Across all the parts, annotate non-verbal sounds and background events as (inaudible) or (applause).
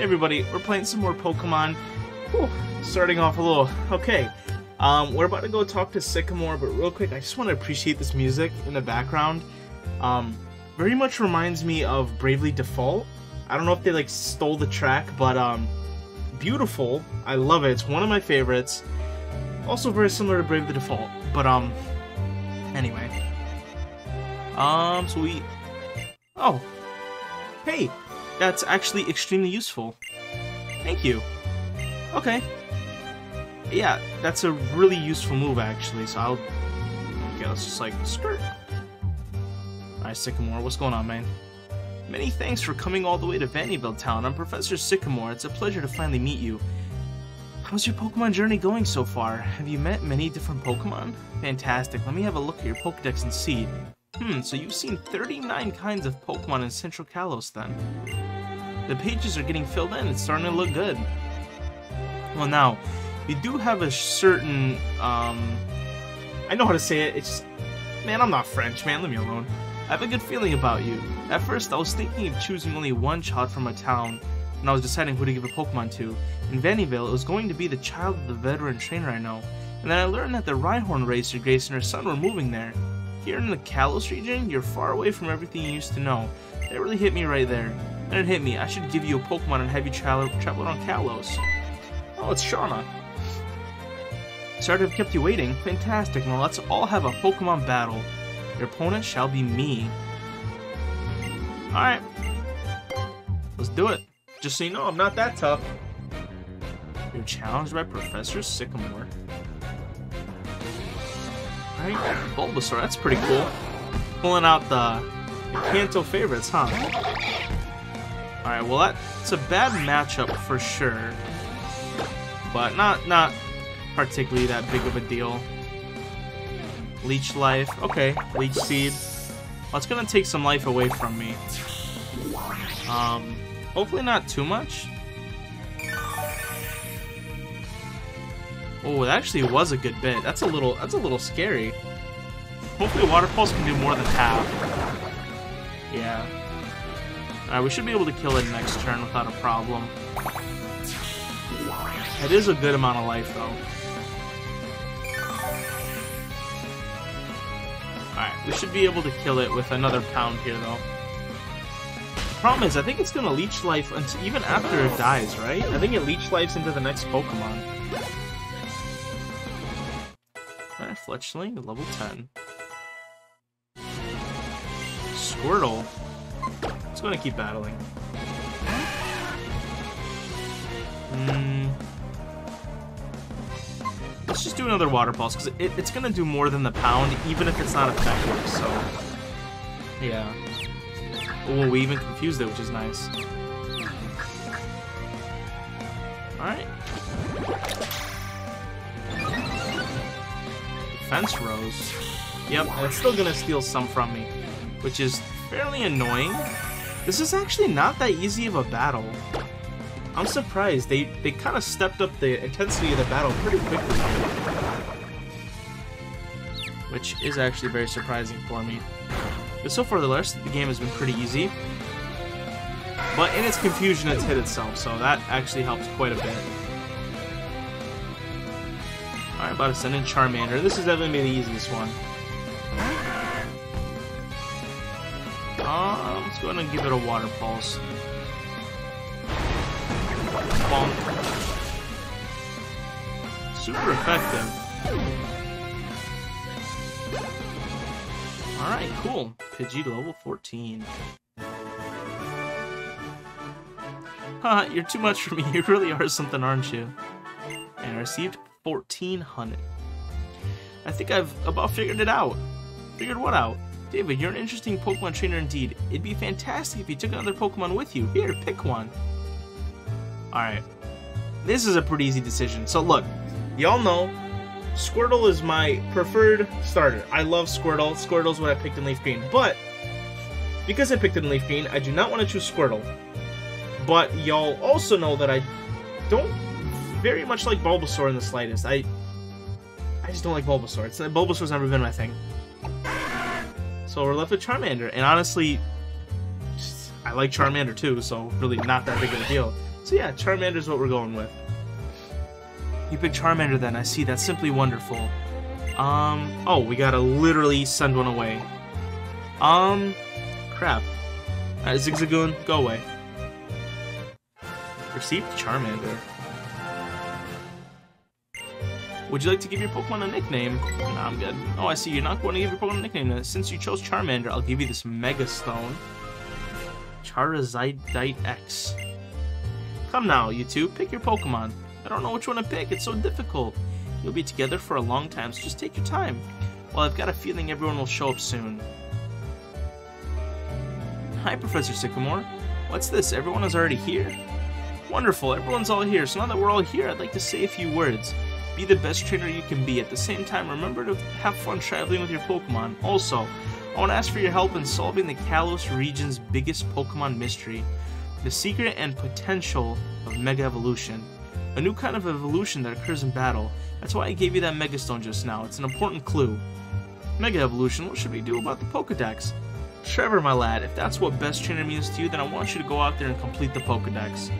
Everybody, we're playing some more Pokemon. Whew, starting off a little. Okay, um, we're about to go talk to Sycamore, but real quick, I just want to appreciate this music in the background. Um, very much reminds me of Bravely Default. I don't know if they like stole the track, but um, beautiful. I love it. It's one of my favorites. Also very similar to Bravely Default, but um, anyway. Um, so we. Oh, hey, that's actually extremely useful. Thank you. Okay. Yeah, that's a really useful move actually, so I'll... Okay, let's just like, skirt. Alright, Sycamore, what's going on, man? Many thanks for coming all the way to Vaniville Town. I'm Professor Sycamore. It's a pleasure to finally meet you. How's your Pokemon journey going so far? Have you met many different Pokemon? Fantastic. Let me have a look at your Pokedex and see. Hmm, so you've seen 39 kinds of Pokemon in Central Kalos then. The pages are getting filled in, it's starting to look good. Well now, we do have a certain, um... I know how to say it, it's just... Man, I'm not French, man, leave me alone. I have a good feeling about you. At first, I was thinking of choosing only one child from a town, and I was deciding who to give a Pokemon to. In Vaniville, it was going to be the child of the veteran trainer I know, and then I learned that the Rhyhorn racer Grace and her son were moving there. Here in the Kalos region, you're far away from everything you used to know. That really hit me right there. And it hit me, I should give you a Pokemon and have you travel, travel around Kalos. Oh, it's Shauna. Sorry to have kept you waiting. Fantastic. Now let's all have a Pokemon battle. Your opponent shall be me. Alright. Let's do it. Just so you know, I'm not that tough. You're challenged by Professor Sycamore. Alright, Bulbasaur, that's pretty cool. Pulling out the, the Kanto favorites, huh? Alright, well that's a bad matchup for sure. But not not particularly that big of a deal. Leech life, okay, leech seed. Well, it's gonna take some life away from me. Um, hopefully not too much. Oh, it actually was a good bit. That's a little that's a little scary. Hopefully water pulse can do more than half. Yeah. Alright, we should be able to kill it next turn without a problem. It is a good amount of life though. Alright, we should be able to kill it with another pound here though. Problem is, I think it's gonna leech life until, even after it dies, right? I think it leech lives into the next Pokemon. Alright, Fletchling, level 10. Squirtle. It's gonna keep battling. Hmm. Let's just do another water pulse, because it, it's gonna do more than the pound, even if it's not effective, so... Yeah. Oh, we even confused it, which is nice. Alright. Defense Rose. Yep, and it's still gonna steal some from me, which is fairly annoying. This is actually not that easy of a battle. I'm surprised. They they kind of stepped up the intensity of the battle pretty quickly Which is actually very surprising for me. But so far the rest of the game has been pretty easy. But in its confusion it's hit itself, so that actually helps quite a bit. Alright, about to send in Charmander. This is definitely the easiest one. Go ahead and give it a Water Pulse. Bonk. Super effective. Alright, cool. Pidgey level 14. Haha, (laughs) you're too much for me. (laughs) You really are something, aren't you? And I received 1400. I think I've about figured it out. Figured what out? David, you're an interesting Pokemon trainer indeed. It'd be fantastic if you took another Pokemon with you. Here, pick one. Alright. This is a pretty easy decision. So look, y'all know Squirtle is my preferred starter. I love Squirtle. Squirtle's what I picked in Leaf Green. But, because I picked it in Leaf Green, I do not want to choose Squirtle. But y'all also know that I don't very much like Bulbasaur in the slightest. I I just don't like Bulbasaur. It's, Bulbasaur's never been my thing. So we're left with Charmander. And honestly, I like Charmander too, so really not that big of a deal. So yeah, Charmander is what we're going with. You pick Charmander then, I see, that's simply wonderful. Um, oh, we gotta literally send one away. Um, crap. Alright, Zigzagoon, go away. Received Charmander. Would you like to give your Pokemon a nickname? Nah, I'm good. Oh, I see. You're not going to give your Pokemon a nickname. Since you chose Charmander, I'll give you this Mega Stone. Charizardite X. Come now, you two. Pick your Pokemon. I don't know which one to pick. It's so difficult. You'll be together for a long time, so just take your time. Well, I've got a feeling everyone will show up soon. Hi, Professor Sycamore. What's this? Everyone is already here? Wonderful, everyone's all here, so now that we're all here, I'd like to say a few words. Be the best trainer you can be. At the same time, remember to have fun traveling with your Pokemon. Also, I want to ask for your help in solving the Kalos region's biggest Pokemon mystery the secret and potential of Mega Evolution. A new kind of evolution that occurs in battle. That's why I gave you that Mega Stone just now. It's an important clue. Mega Evolution, what should we do about the Pokedex? Trevor, my lad, if that's what best trainer means to you, then I want you to go out there and complete the Pokedex.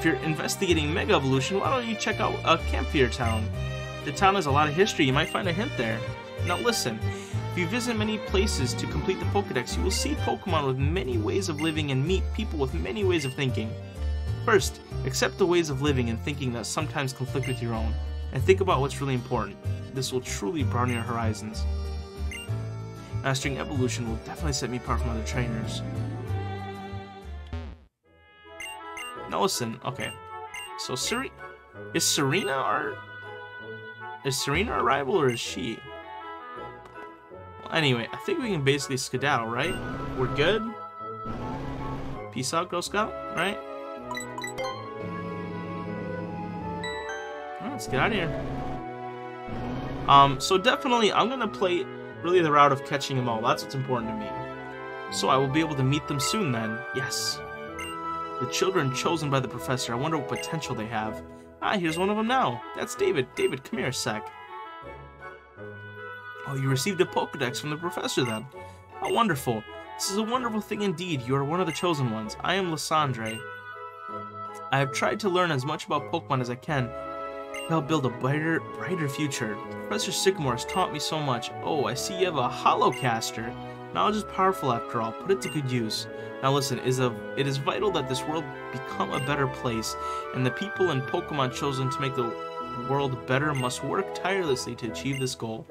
If you're investigating Mega Evolution, why don't you check out uh, Camphrier Town? The town has a lot of history, you might find a hint there. Now listen, if you visit many places to complete the Pokedex, you will see Pokemon with many ways of living and meet people with many ways of thinking. First, accept the ways of living and thinking that sometimes conflict with your own, and think about what's really important. This will truly broaden your horizons. Mastering evolution will definitely set me apart from other trainers. Now listen, okay. So Seri is Serena our is Serena our rival or is she? Well, anyway, I think we can basically skedaddle, right? We're good. Peace out, Girl Scout, right? let's get out of here. Um, so definitely, I'm gonna play really the route of catching them all. That's what's important to me. So I will be able to meet them soon then. Yes. The children chosen by the professor. I wonder what potential they have. Ah, here's one of them now. That's David. David, come here a sec. Oh, you received a Pokedex from the professor then. How wonderful. This is a wonderful thing indeed. You are one of the chosen ones. I am Lysandre. I have tried to learn as much about Pokemon as I can help build a brighter, brighter future. Professor Sycamore has taught me so much. Oh, I see you have a Holocaster. Knowledge is powerful after all. Put it to good use. Now listen, it is, a, it is vital that this world become a better place, and the people and Pokemon chosen to make the world better must work tirelessly to achieve this goal.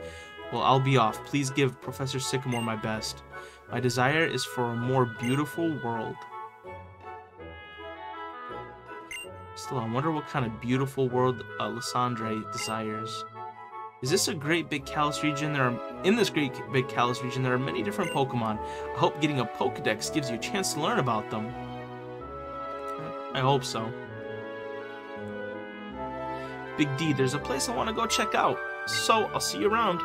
Well, I'll be off. Please give Professor Sycamore my best. My desire is for a more beautiful world. Still, I wonder what kind of beautiful world uh, Lysandre desires. Is this a great big Kalos region? There are in this great big Kalos region there are many different Pokemon. I hope getting a Pokedex gives you a chance to learn about them. I hope so. Big D, there's a place I want to go check out. So, I'll see you around.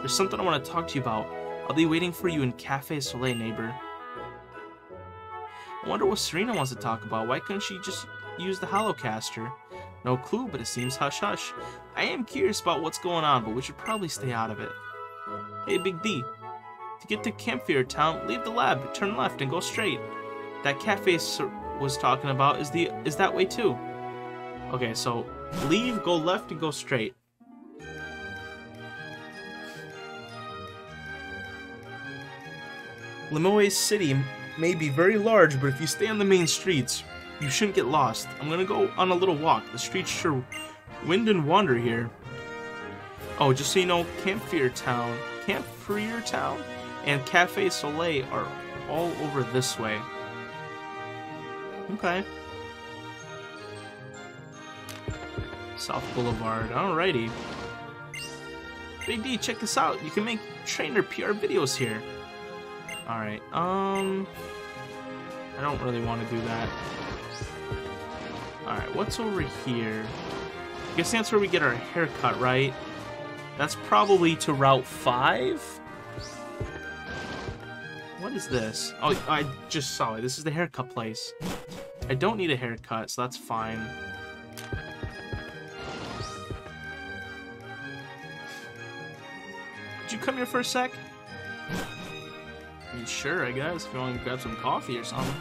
There's something I want to talk to you about. I'll be waiting for you in Cafe Soleil, neighbor. I wonder what Serena wants to talk about. Why couldn't she just use the Holocaster? No clue, but it seems hush-hush. I am curious about what's going on, but we should probably stay out of it. Hey, Big D. To get to Camphrier Town, leave the lab, turn left, and go straight. That cafe was talking about is the is that way too. Okay, so leave, go left, and go straight. Lumiose City may be very large, but if you stay on the main streets, you shouldn't get lost. I'm gonna go on a little walk. The streets sure wind and wander here. Oh, just so you know, Camphrier Town, Camphrier Town, and Cafe Soleil are all over this way. Okay. South Boulevard, alrighty. Big D, check this out. You can make trainer PR videos here. Alright, um... I don't really want to do that. Alright, what's over here? I guess that's where we get our haircut, right? That's probably to Route 5? What is this? Oh, I just saw it. This is the haircut place. I don't need a haircut, so that's fine. Could you come here for a sec? I mean, sure, I guess, if you want to grab some coffee or something.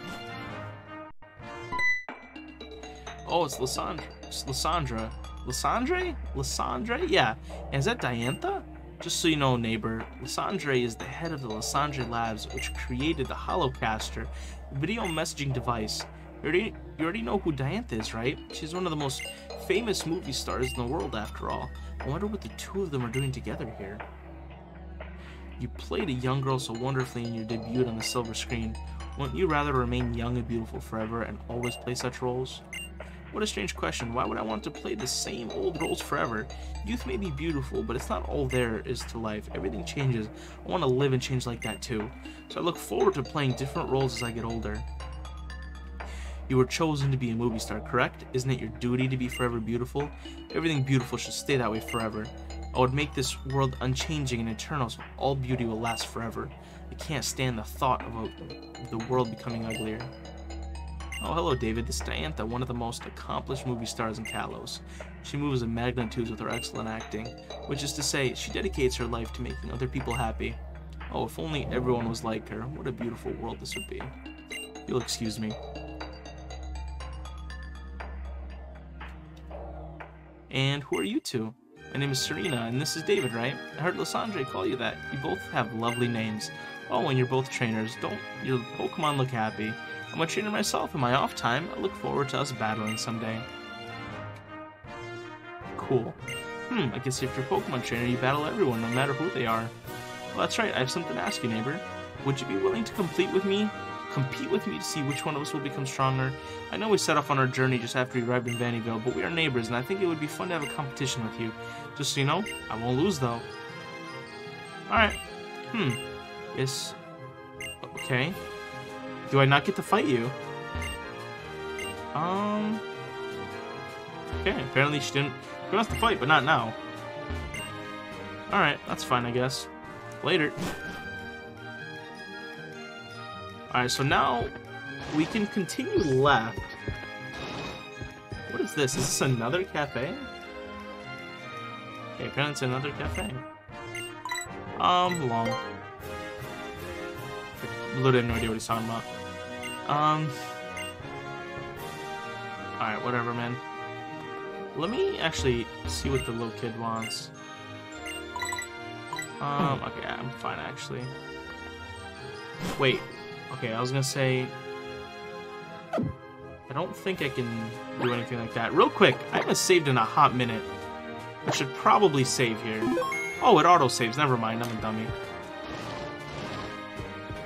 Oh, it's Lysandra. It's Lysandra. Lysandre? Lysandre? Yeah. And is that Diantha? Just so you know, neighbor, Lysandre is the head of the Lysandre Labs, which created the Holocaster, video messaging device. You already, you already know who Diantha is, right? She's one of the most famous movie stars in the world, after all. I wonder what the two of them are doing together here. You played a young girl so wonderfully in your debut on the silver screen. Wouldn't you rather remain young and beautiful forever and always play such roles? What a strange question. Why would I want to play the same old roles forever? Youth may be beautiful, but it's not all there is to life. Everything changes. I want to live and change like that too. So I look forward to playing different roles as I get older. You were chosen to be a movie star, correct? Isn't it your duty to be forever beautiful? Everything beautiful should stay that way forever. I would make this world unchanging and eternal so all beauty will last forever. I can't stand the thought of a, the world becoming uglier. Oh, hello, David. This is Diantha, one of the most accomplished movie stars in Kalos. She moves in magnitudes with her excellent acting, which is to say, she dedicates her life to making other people happy. Oh, if only everyone was like her, what a beautiful world this would be. You'll excuse me. And who are you two? My name is Serena, and this is David, right? I heard Lysandre call you that. You both have lovely names. Oh, and you're both trainers. Don't your Pokemon look happy? I'm a trainer myself in my off time. I look forward to us battling someday. Cool. Hmm, I guess if you're a Pokemon trainer, you battle everyone, no matter who they are. Well, that's right, I have something to ask you, neighbor. Would you be willing to complete with me? Compete with me to see which one of us will become stronger? I know we set off on our journey just after we arrived in Vaniville, but we are neighbors, and I think it would be fun to have a competition with you. Just so you know, I won't lose, though. Alright. Hmm. Yes. Okay. Do I not get to fight you? Um... Okay, apparently she didn't... She wants to fight, but not now. Alright, that's fine, I guess. Later. Alright, so now we can continue left. What is this? Is this another cafe? Okay, apparently it's another cafe. Um, long. I literally have no idea what he's talking about. Um. Alright, whatever, man. Let me actually see what the little kid wants. Um, okay, I'm fine, actually. Wait. Okay, I was gonna say... I don't think I can do anything like that. Real quick, I haven't saved in a hot minute. I should probably save here. Oh, it auto-saves. Never mind, I'm a dummy.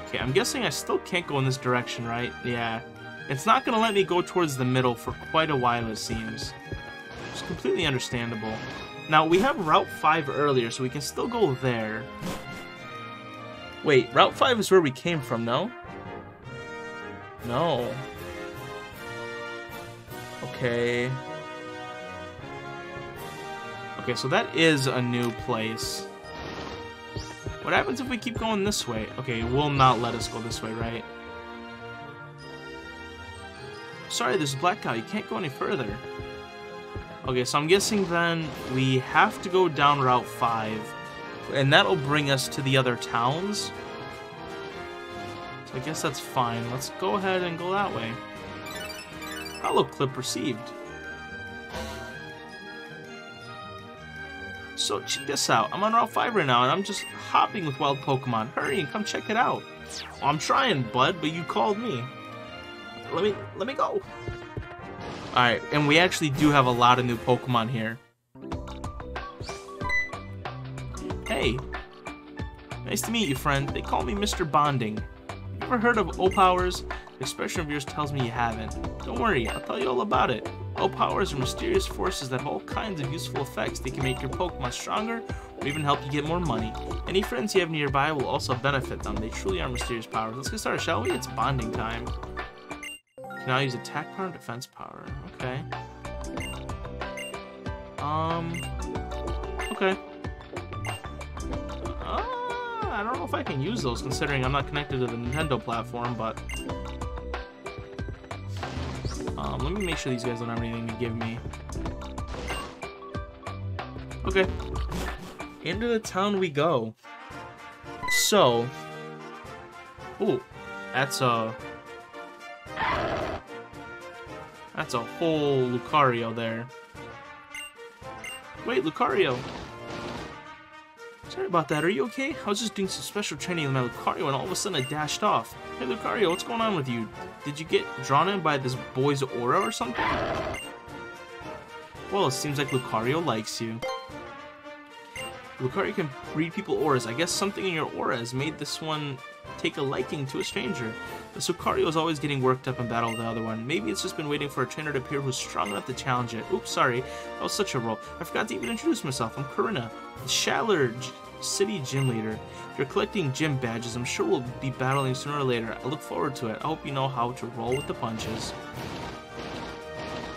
Okay, I'm guessing I still can't go in this direction, right? Yeah. It's not to let me go towards the middle for quite a while, it seems. It's completely understandable. Now, we have Route 5 earlier, so we can still go there. Wait, Route 5 is where we came from, no? No. Okay. Okay, so that is a new place. What happens if we keep going this way? Okay, it will not let us go this way, right? Sorry, a black guy. You can't go any further. Okay, so I'm guessing then we have to go down Route 5. And that'll bring us to the other towns. I guess that's fine. Let's go ahead and go that way. Hello, clip received. So check this out. I'm on Route 5 right now, and I'm just hopping with wild Pokemon. Hurry and come check it out. Well, I'm trying, bud, but you called me. Let me let me go. Alright, and we actually do have a lot of new Pokemon here. Hey. Nice to meet you, friend. They call me Mr. Bonding. Ever heard of O-Powers? The expression of yours tells me you haven't. Don't worry, I'll tell you all about it. O-Powers are mysterious forces that have all kinds of useful effects. They can make your Pokemon stronger, or even help you get more money. Any friends you have nearby will also benefit them. They truly are mysterious powers. Let's get started, shall we? It's bonding time. Can now use attack power and defense power. Okay. Um. Okay. I don't know if I can use those considering I'm not connected to the Nintendo platform, but um, let me make sure these guys don't have anything to give me. Okay. Into the town we go. So. Ooh. That's, a... That's a whole Lucario there. Wait, Lucario. Sorry about that, are you okay? I was just doing some special training with my Lucario and all of a sudden I dashed off. Hey Lucario, what's going on with you? Did you get drawn in by this boy's aura or something? Well, it seems like Lucario likes you. Lucario can read people auras. I guess something in your aura has made this one take a liking to a stranger. The Lucario is always getting worked up in battle with the other one. Maybe it's just been waiting for a trainer to appear who's strong enough to challenge it. Oops, sorry. That was such a roll. I forgot to even introduce myself. I'm Korrina, the Shalour City Gym Leader. If you're collecting gym badges, I'm sure we'll be battling sooner or later. I look forward to it. I hope you know how to roll with the punches.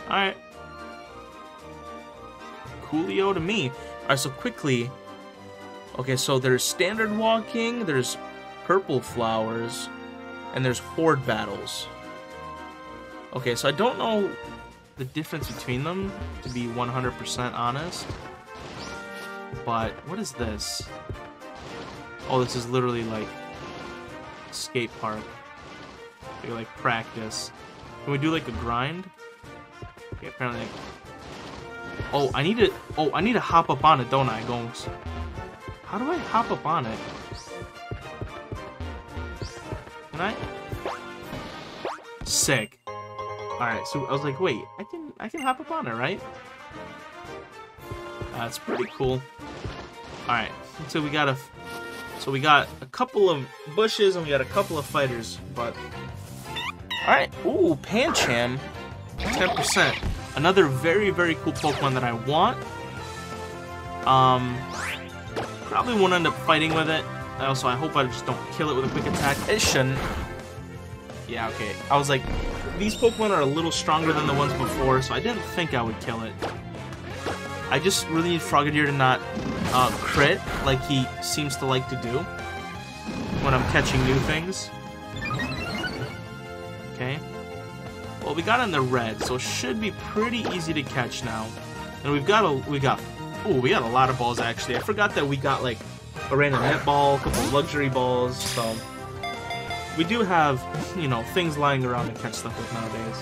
Alright. Coolio to me. Alright, so quickly, Okay, so there's standard walking, there's purple flowers, and there's horde battles. Okay, so I don't know the difference between them, to be 100% honest. But, what is this? Oh, this is literally like skate park. You like practice. Can we do like a grind? Okay, apparently. Oh, I need to. Oh, I need to hop up on it, don't I, Gomes? How do I hop up on it? Can I? Sick. Alright, so I was like, wait, I can I can hop up on it, right? That's pretty cool. Alright, so we got a so we got a couple of bushes and we got a couple of fighters, but Alright, ooh, Pancham. 10%. Another very, very cool Pokemon that I want. Um, Probably won't end up fighting with it. Also, I hope I just don't kill it with a quick attack. It shouldn't. Yeah, okay. I was like, these Pokemon are a little stronger than the ones before, so I didn't think I would kill it. I just really need Frogadier to not uh, crit like he seems to like to do when I'm catching new things. Okay. Well, we got in the red, so it should be pretty easy to catch now. And we've got a we got Oh, we got a lot of balls actually. I forgot that we got like a random net ball, a couple luxury balls, so we do have, you know, things lying around to catch stuff with nowadays.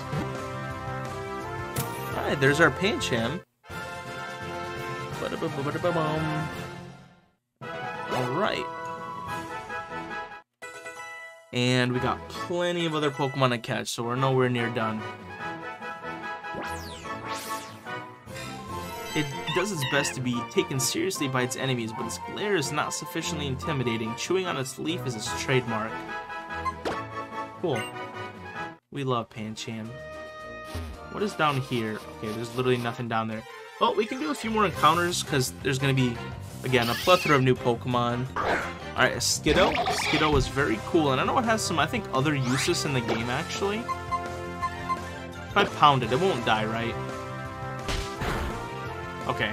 Alright, there's our Pancham. Alright. And we got plenty of other Pokemon to catch, so we're nowhere near done. It does its best to be taken seriously by its enemies, but its glare is not sufficiently intimidating. Chewing on its leaf is its trademark. Cool. We love Pancham. What is down here? Okay, there's literally nothing down there. Well, we can do a few more encounters, because there's going to be, again, a plethora of new Pokemon. Alright, Skiddo. Skiddo is very cool, and I know it has some, I think, other uses in the game, actually. If I pound it, it won't die, right? Okay.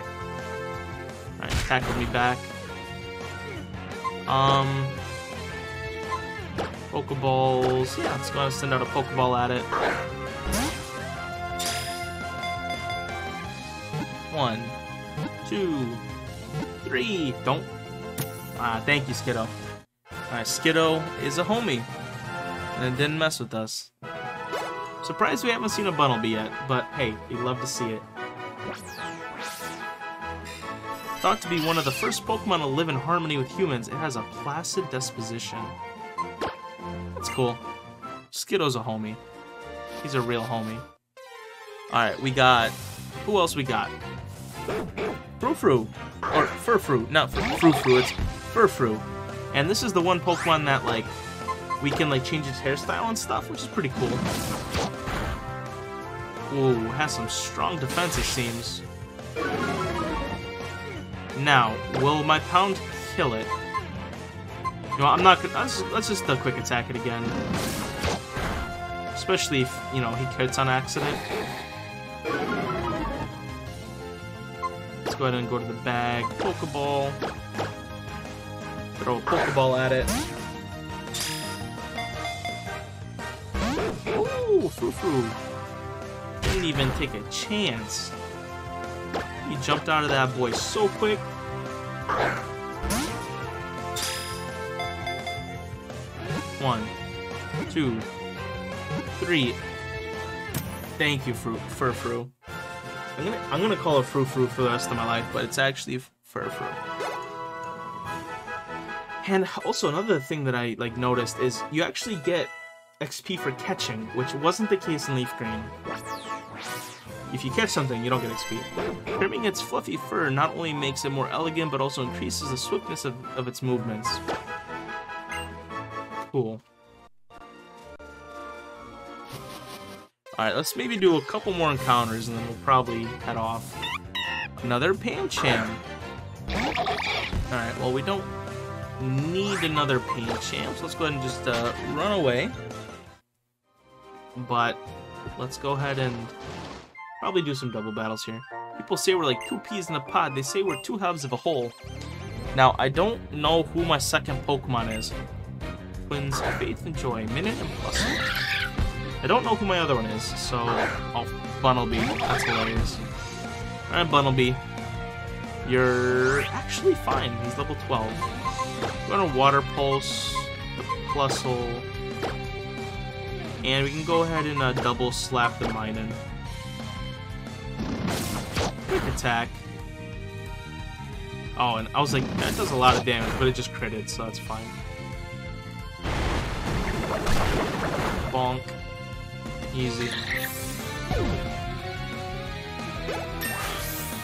Alright, tackle me back. Um... Pokeballs. Yeah, let's go and send out a Pokeball at it. One, two, three. Don't. Ah, thank you, Skiddo. Alright, Skiddo is a homie. And it didn't mess with us. Surprised we haven't seen a Bunnelby yet, but hey, we'd love to see it. Thought to be one of the first Pokemon to live in harmony with humans, it has a placid disposition. That's cool. Skiddo's a homie. He's a real homie. Alright, we got... Who else we got? Furfrou. Or Furfrou. Not Furfrou, it's Furfrou. And this is the one Pokemon that, like, we can, like, change its hairstyle and stuff, which is pretty cool. Ooh, has some strong defense, it seems. Now, will my pound kill it? You know, I'm not gonna... Let's, let's just quick attack it again. Especially if, you know, he crits on accident. Let's go ahead and go to the bag. Pokeball. Throw a Pokeball at it. Ooh, Furfrou. Didn't even take a chance. He jumped out of that boy so quick. One, two, three. Thank you, Fru Furfrou. I'm gonna I'm gonna call it Fru Fru for the rest of my life, but it's actually Furfrou. And also another thing that I like noticed is you actually get XP for catching, which wasn't the case in Leaf Green. If you catch something, you don't get XP. Trimming its fluffy fur not only makes it more elegant, but also increases the swiftness of, of its movements. Cool. Alright, let's maybe do a couple more encounters and then we'll probably head off. Another Pancham. Alright, well we don't need another Pancham, so let's go ahead and just uh, run away. But let's go ahead and probably do some double battles here. People say we're like two peas in a pod. They say we're two halves of a whole. Now, I don't know who my second Pokemon is. Twins, Faith and Joy, Minute and Plus. I don't know who my other one is, so... (laughs) Oh, Bunnelby. That's hilarious. Alright, Bunnelby. You're actually fine. He's level 12. We're gonna Water Pulse, Plusle, and we can go ahead and uh, double slap the Minun. Quick attack. Oh, and I was like, that does a lot of damage, but it just critted, so that's fine. Bonk. Easy.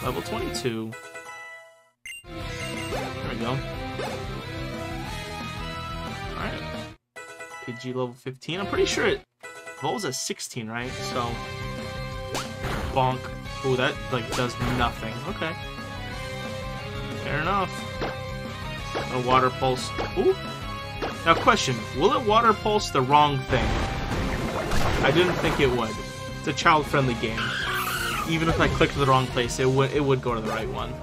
Level 22. There we go. Alright. Pidgey level 15. I'm pretty sure it evolves at 16, right? So... Bonk. Ooh, that, like, does nothing. Okay. Fair enough. A water pulse. Ooh. Now, question. Will it water pulse the wrong thing? I didn't think it would. It's a child-friendly game. Even if I clicked the wrong place, it would it would go to the right one.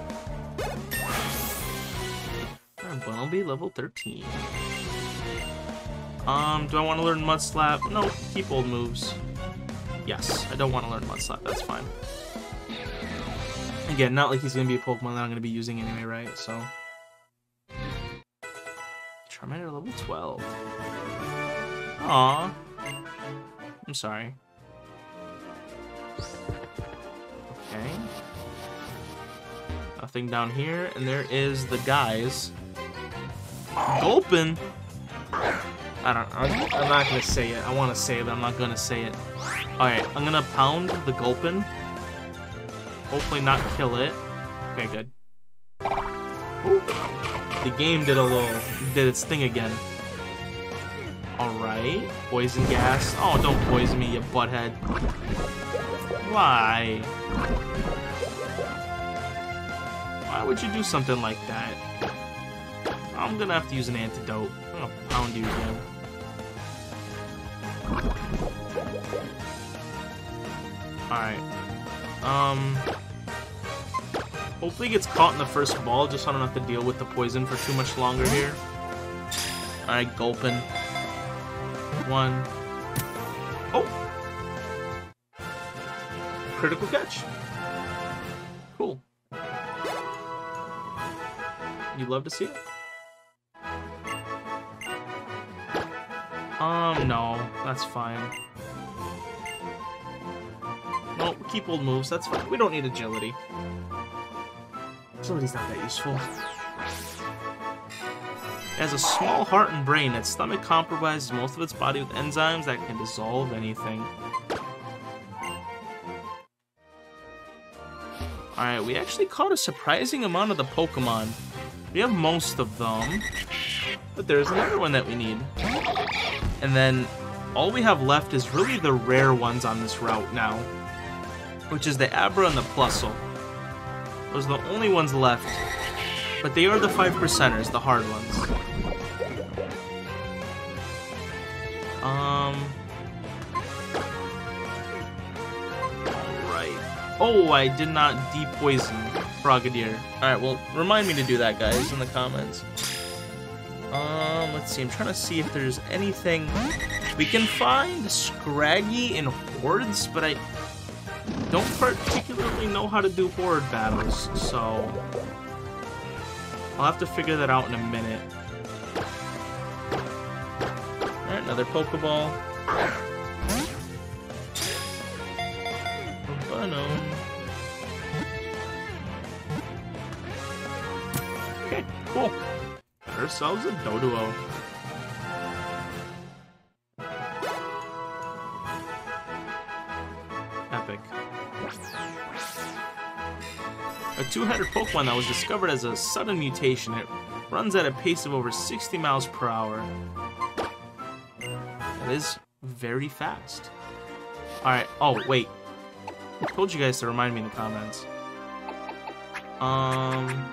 Bunnelby level 13. Um, do I want to learn Mud Slap? No, keep old moves. Yes, I don't want to learn Mud Slap, that's fine. Again, not like he's going to be a Pokemon that I'm going to be using anyway, right? So... Charmander level 12. Aww. I'm sorry. Okay. Nothing down here, and there is the guys. Gulpin! I don't I'm, I'm not gonna say it. I wanna say it, but I'm not gonna say it. Alright, I'm gonna pound the Gulpin. Hopefully not kill it. Okay, good. Ooh. The game did a little, did its thing again. Alright. Poison gas. Oh, don't poison me, you butthead. Why? Why would you do something like that? I'm gonna have to use an antidote. I'm gonna pound you again. Alright. Um... Hopefully gets caught in the first ball, just so I don't have to deal with the poison for too much longer here. Alright, Gulpin one. Oh! Critical catch. Cool. You love to see it? Um, no. That's fine. Nope, keep old moves. That's fine. We don't need agility. Agility's not that useful. It has a small heart and brain. Its stomach compromises most of its body with enzymes that can dissolve anything. Alright, we actually caught a surprising amount of the Pokemon. We have most of them, but there's another one that we need. And then all we have left is really the rare ones on this route now, which is the Abra and the Plusle. Those are the only ones left, but they are the 5 percenters, the hard ones. Um. Alright. Oh, I did not depoison Frogadier. Alright, well, remind me to do that, guys, in the comments. Um, let's see. I'm trying to see if there's anything... We can find Scraggy in Hordes, but I don't particularly know how to do Horde battles, so... I'll have to figure that out in a minute. Another Pokeball. Oh, Ba-ba-no. Okay, cool. Got ourselves a Doduo. Epic. A two-headed Pokemon that was discovered as a sudden mutation. It runs at a pace of over 60 miles per hour. Is very fast. Alright, oh, wait. I told you guys to remind me in the comments. Um,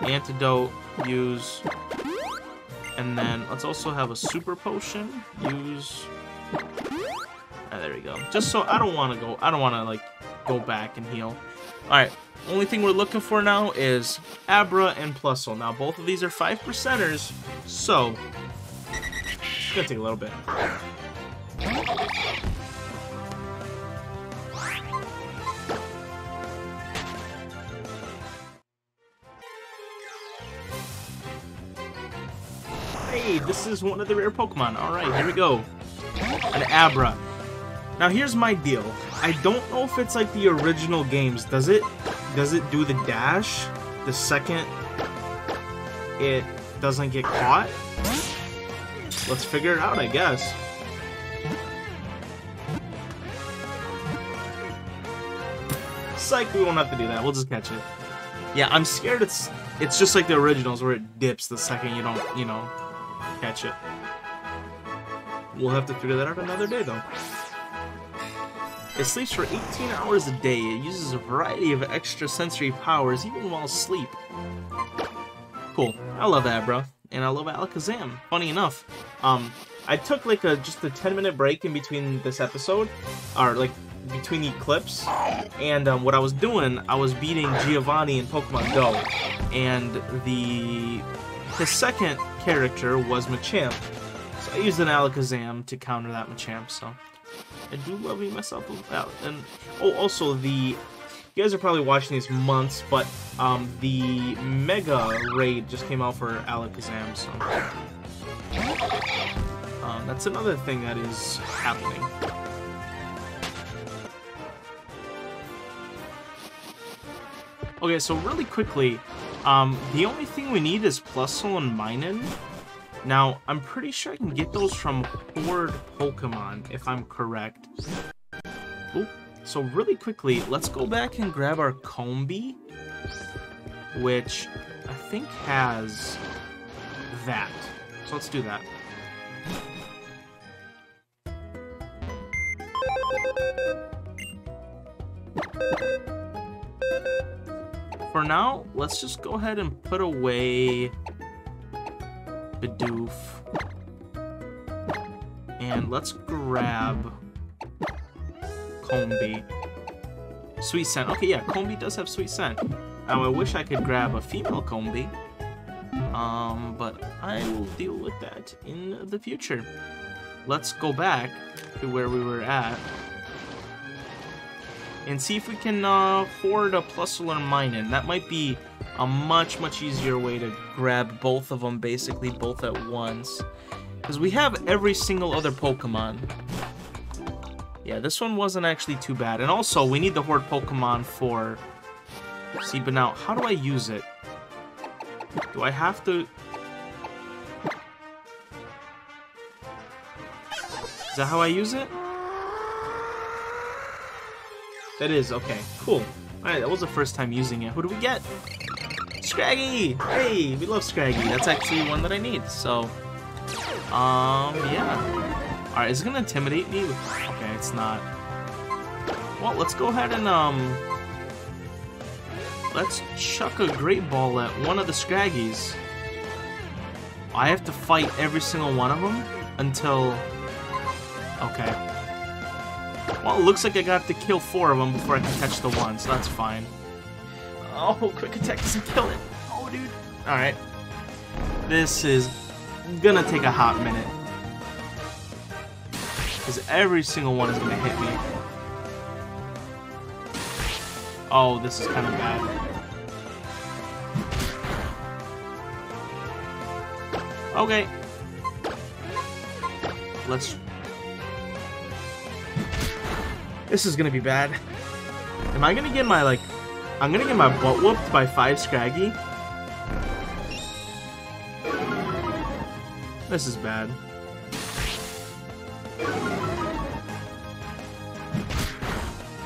antidote, use, and then let's also have a super potion, use. Ah, there we go. Just so I don't want to go, I don't want to like go back and heal. All right, only thing we're looking for now is Abra and Plusle. Now both of these are five percenters, so it's gonna take a little bit. Hey, this is one of the rare Pokemon. Alright, here we go. An Abra. Now here's my deal. I don't know if it's like the original games. Does it does it do the dash the second it doesn't get caught? Let's figure it out, I guess. Psych, we won't have to do that. We'll just catch it. Yeah, I'm scared it's it's just like the originals where it dips the second you don't, you know, catch it. We'll have to figure that out another day, though. It sleeps for 18 hours a day. It uses a variety of extrasensory powers even while asleep. Cool. I love Abra, and I love Alakazam. Funny enough, um, I took like a just a 10 minute break in between this episode, or like between the clips, and um, what I was doing, I was beating Giovanni in Pokemon Go, and the his second character was Machamp, so I used an Alakazam to counter that Machamp. So I do love me myself and oh, also the. You guys are probably watching these months, but um, the Mega Raid just came out for Alakazam, so um, that's another thing that is happening. Okay, so really quickly, um, the only thing we need is Plusle and Minun. Now, I'm pretty sure I can get those from Horde Pokemon, if I'm correct. Oop. So really quickly, let's go back and grab our Combee, which I think has that. So let's do that. For now, let's just go ahead and put away Bidoof. And let's grab Combee. Sweet Scent. Okay, yeah, Combee does have Sweet Scent. Now, I wish I could grab a female Combee. Um, but I will deal with that in the future. Let's go back to where we were at and see if we can uh, a Plusle or Minun. That might be a much, much easier way to grab both of them, basically both at once. Because we have every single other Pokemon. Yeah, this one wasn't actually too bad. And also, we need the Horde Pokemon for... See, but now, how do I use it? Do I have to... Is that how I use it? That is, okay, cool. Alright, that was the first time using it. Who do we get? Scraggy! Hey, we love Scraggy. That's actually one that I need, so... Um, yeah. Alright, is it gonna intimidate me? Okay, it's not. Well, let's go ahead and, um... Let's chuck a Great Ball at one of the Scraggies. I have to fight every single one of them until... Okay. Well, it looks like I got to kill four of them before I can catch the one, so that's fine. Oh, quick attack doesn't kill it. Oh, dude. Alright. This is gonna take a hot minute. Because every single one is gonna hit me. Oh, this is kind of bad. Okay. Let's this is gonna be bad. Am I gonna get my, like... I'm gonna get my butt whooped by 5 Scraggy? This is bad.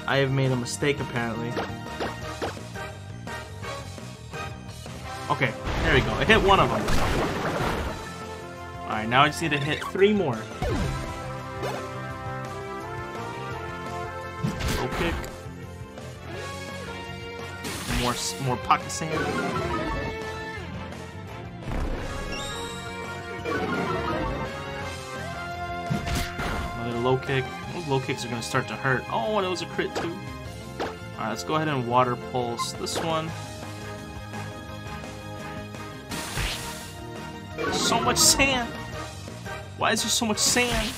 I have made a mistake, apparently. Okay, there we go. I hit one of them. Alright, now I just need to hit three more. Low kick. More, more pocket sand. Another low kick. Low kicks are going to start to hurt. Oh, and it was a crit too. Alright, let's go ahead and water pulse this one. So much sand! Why is there so much sand?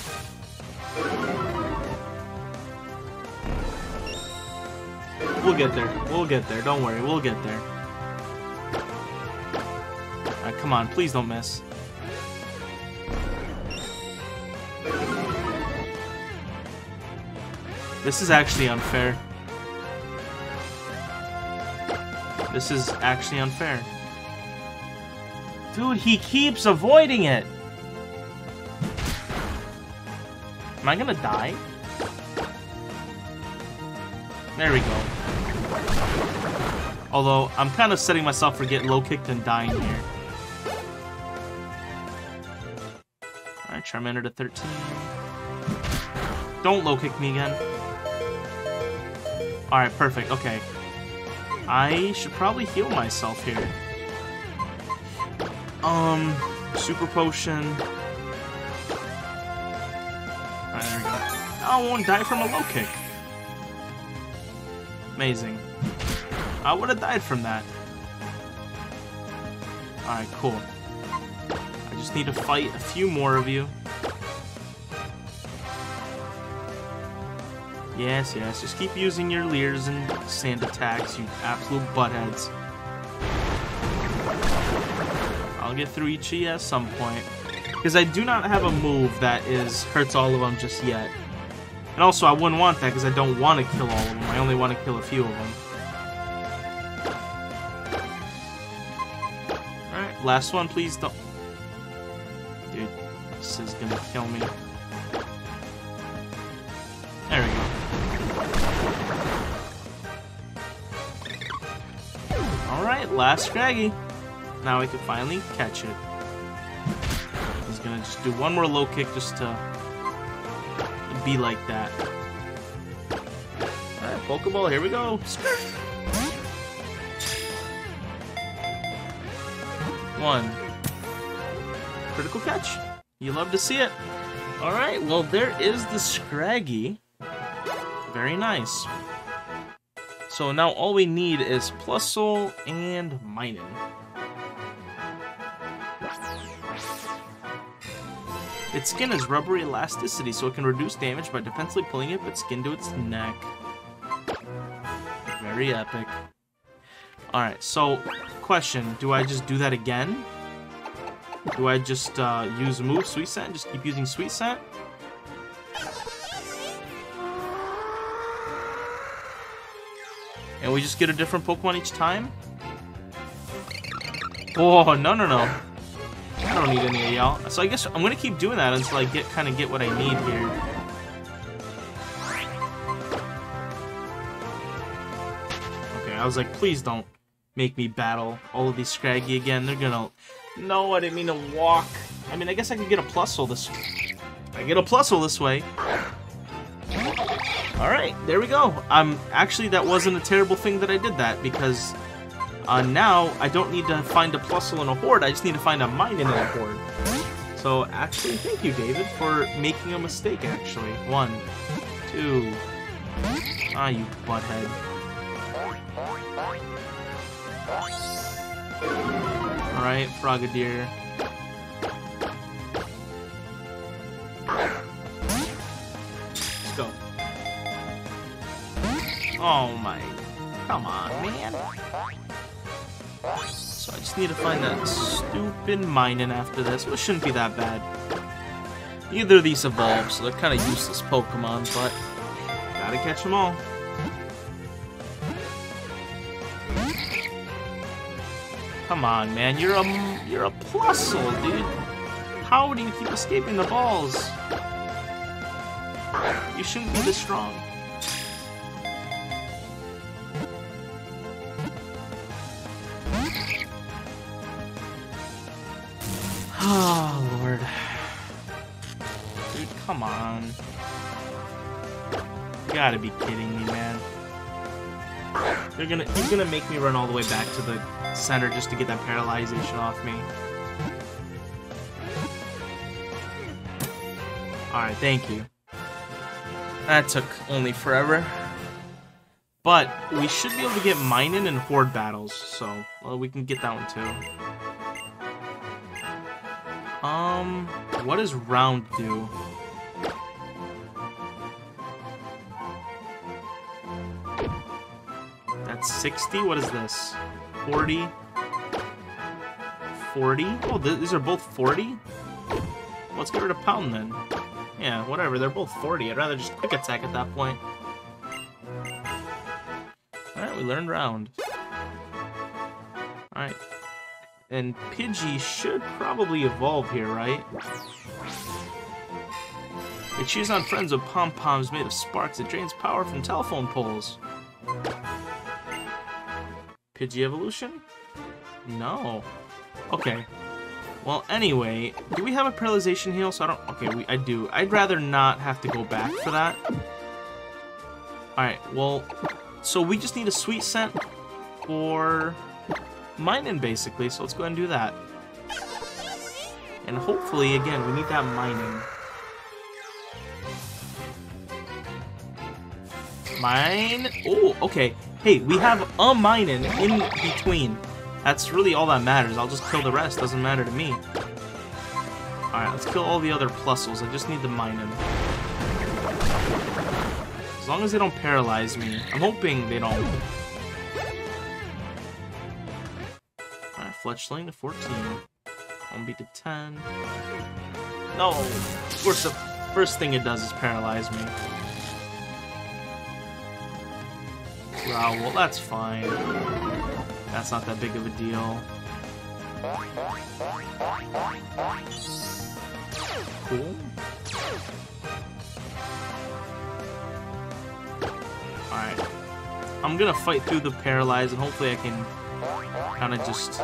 We'll get there. We'll get there. Don't worry. We'll get there. Alright, come on. Please don't miss. This is actually unfair. This is actually unfair. Dude, he keeps avoiding it! Am I gonna die? There we go. Although, I'm kind of setting myself for getting low-kicked and dying here. Alright, Charmander to 13. Don't low-kick me again. Alright, perfect. Okay. I should probably heal myself here. Um, Super Potion. Alright, there we go. I won't die from a low kick. Amazing. I would have died from that. Alright, cool. I just need to fight a few more of you. Yes, yes, just keep using your leers and sand attacks, you absolute buttheads. I'll get through Ichi at some point. Because I do not have a move that is hurts all of them just yet. And also, I wouldn't want that because I don't want to kill all of them. I only want to kill a few of them. Alright, last one, please don't... Dude, this is gonna kill me. Alright, last Scraggy. Now we can finally catch it. He's gonna just do one more low kick just to be like that. Alright, Pokeball, here we go. One. Critical catch. You love to see it. Alright, well there is the Scraggy. Very nice. So now all we need is Plusle and Minun. Its skin has rubbery elasticity, so it can reduce damage by defensively pulling it, but skin to its neck. Very epic. Alright, so, question. Do I just do that again? Do I just uh, use move Sweet Scent just keep using Sweet Scent? And we just get a different Pokemon each time? Oh, no, no, no. I don't need any of y'all. So I guess I'm gonna keep doing that until I get kind of get what I need here. Okay, I was like, please don't make me battle all of these Scraggy again. They're gonna... No, I didn't mean to walk. I mean, I guess I could get a Plusle this... I get a Plusle this way. Alright, there we go. Um, actually, that wasn't a terrible thing that I did that, because uh, now, I don't need to find a Plusle in a Horde, I just need to find a Minun in a Horde. So, actually, thank you, David, for making a mistake, actually. One, two... Ah, you butthead. Alright, Frogadier. Oh my, come on, man. So I just need to find that stupid Minun after this, which shouldn't be that bad. Neither of these evolve, so they're kind of useless Pokemon, but gotta catch them all. Come on, man, you're a you're a plusle, dude. How do you keep escaping the balls? You shouldn't be this strong. Oh, Lord. Dude, come on. You gotta be kidding me, man. They're gonna he's gonna make me run all the way back to the center just to get that paralyzation off me. Alright, thank you. That took only forever. But we should be able to get Minun and Horde battles, so well, we can get that one too. Um, what does round do? That's 60? What is this? 40? 40? Oh, th these are both 40? Let's get rid of Pound then. Yeah, whatever, they're both 40. I'd rather just quick attack at that point. Alright, we learned round. And Pidgey should probably evolve here, right? It chews on friends with pom-poms made of sparks. that drains power from telephone poles. Pidgey evolution? No. Okay. Well, anyway, do we have a paralyzation heal? So I don't... Okay, we, I do. I'd rather not have to go back for that. Alright, well... So we just need a sweet scent for... Minun, basically, so let's go ahead and do that. And hopefully, again, we need that Minun. Mine... Oh, okay. Hey, we have a Minun in between. That's really all that matters. I'll just kill the rest. Doesn't matter to me. Alright, let's kill all the other plusles. I just need the Minun. As long as they don't paralyze me. I'm hoping they don't. Fletchling to 14. Combee to 10. No! Of course, the first thing it does is paralyze me. Wow, well, that's fine. That's not that big of a deal. Cool. Alright. I'm gonna fight through the paralyze and hopefully I can kind of just...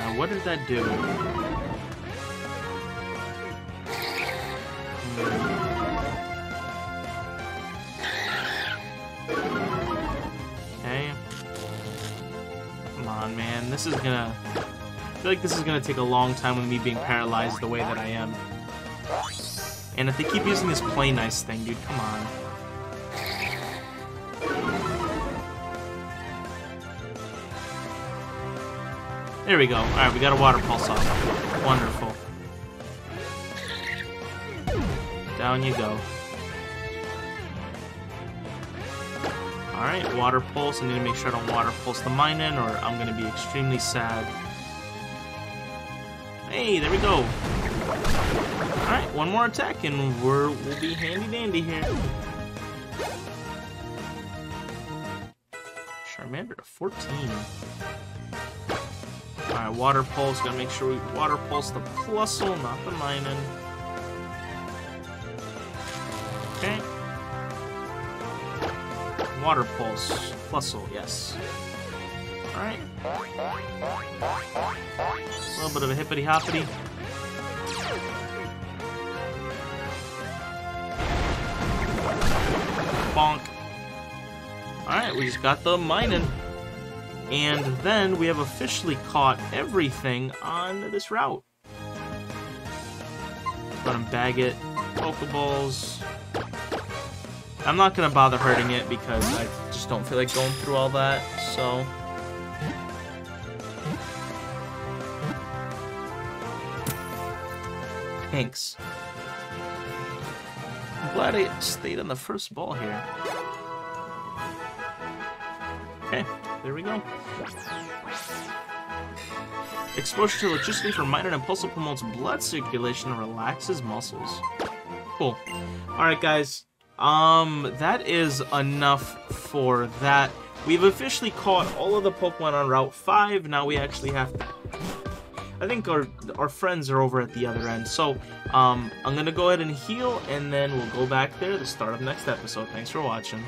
Uh, what did that do? Okay. Come on, man. This is gonna... I feel like this is gonna take a long time with me being paralyzed the way that I am. And if they keep using this play nice thing, dude, come on. There we go. Alright, we got a water pulse off. Wonderful. Down you go. Alright, water pulse. I need to make sure I don't water pulse the Minun or I'm going to be extremely sad. Hey, there we go. Alright, one more attack and we're, we'll be handy-dandy here. Charmander to 14. Alright, Water Pulse. Gotta make sure we Water Pulse the Plusle, not the Minun. Okay. Water Pulse. Plusle, yes. Alright. A little bit of a hippity-hoppity. Bonk. Alright, we just got the Minun. And then we have officially caught everything on this route. Let him bag it. Pokeballs. I'm not gonna bother hurting it because I just don't feel like going through all that, so... Thanks. Glad I stayed on the first ball here. Okay, there we go. Exposure to electricity from Minun and Plusle promotes blood circulation and relaxes muscles. Cool. Alright guys, Um, that is enough for that. We've officially caught all of the Pokemon on Route 5. Now we actually have to... I think our our friends are over at the other end. So, um, I'm gonna go ahead and heal, and then we'll go back there to start of next episode. Thanks for watching.